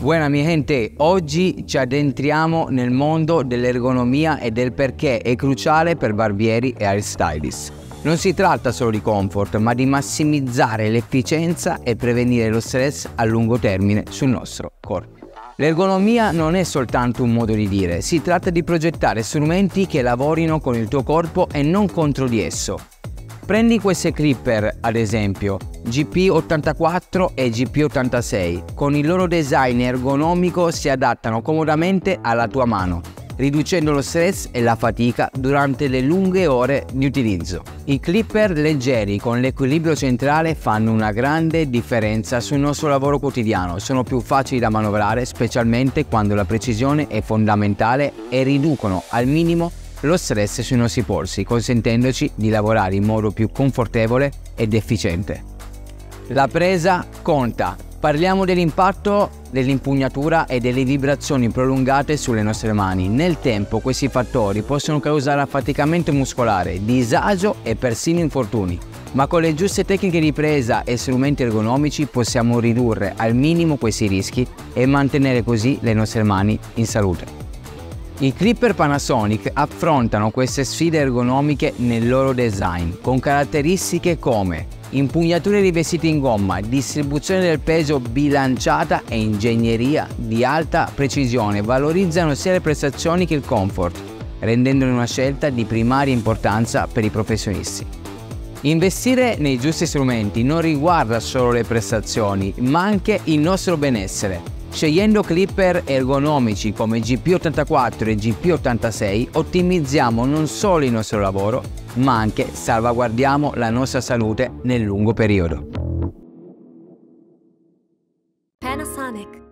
Buona mia gente, oggi ci addentriamo nel mondo dell'ergonomia e del perché è cruciale per barbieri e hairstylist. Non si tratta solo di comfort, ma di massimizzare l'efficienza e prevenire lo stress a lungo termine sul nostro corpo. L'ergonomia non è soltanto un modo di dire, si tratta di progettare strumenti che lavorino con il tuo corpo e non contro di esso. Prendi queste clipper ad esempio, GP84 e GP86. Con il loro design ergonomico si adattano comodamente alla tua mano, riducendo lo stress e la fatica durante le lunghe ore di utilizzo. I clipper leggeri con l'equilibrio centrale fanno una grande differenza sul nostro lavoro quotidiano, sono più facili da manovrare specialmente quando la precisione è fondamentale e riducono al minimo lo stress sui nostri polsi, consentendoci di lavorare in modo più confortevole ed efficiente. La presa conta. Parliamo dell'impatto dell'impugnatura e delle vibrazioni prolungate sulle nostre mani. Nel tempo questi fattori possono causare affaticamento muscolare, disagio e persino infortuni. Ma con le giuste tecniche di presa e strumenti ergonomici possiamo ridurre al minimo questi rischi e mantenere così le nostre mani in salute. I clipper Panasonic affrontano queste sfide ergonomiche nel loro design con caratteristiche come impugnature rivestite in gomma, distribuzione del peso bilanciata e ingegneria di alta precisione valorizzano sia le prestazioni che il comfort, rendendone una scelta di primaria importanza per i professionisti. Investire nei giusti strumenti non riguarda solo le prestazioni, ma anche il nostro benessere. Scegliendo clipper ergonomici come GP84 e GP86 ottimizziamo non solo il nostro lavoro, ma anche salvaguardiamo la nostra salute nel lungo periodo. Panasonic